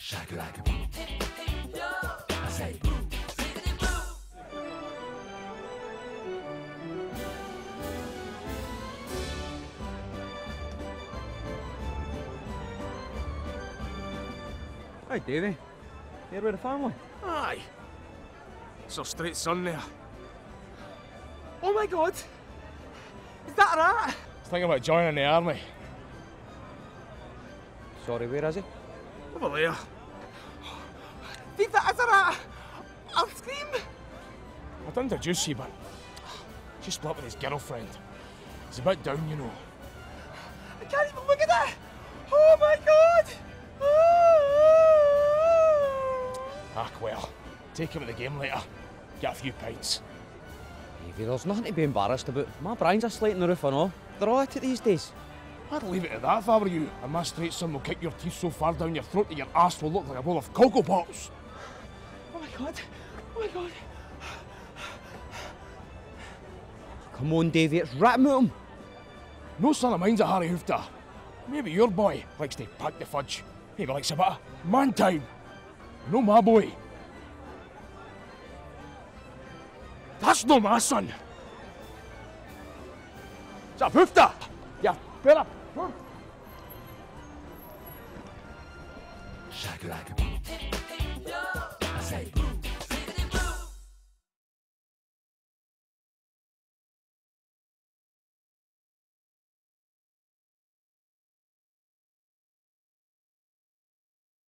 Shakalaka. I say boo. Hi, Davy. Here with the family. Aye. So straight son there. Oh my god! Is that a rat? Thinking about joining the army. Sorry, where is he? Over there. Think that is a rat! I'll scream! I didn't introduce you, but just split with his girlfriend. He's a bit down, you know. I can't even look at that! Oh my god! Ah, well. Take him to the game later. Get a few pints. Davy, there's nothing to be embarrassed about. My brains are slating the roof and all. They're all at it these days. I'd leave it at that if I were you. And my straight son will kick your teeth so far down your throat that your ass will look like a bowl of Coco Pops. Oh my god. Oh my god. Come on, Davy, it's ratting at him. No son of mine's a Harry Hoofter. Maybe your boy likes to pack the fudge. Maybe likes a bit of man time. No my boy. That's no my son. It's a Hoofter. Yeah, better. Shakalaka. I say.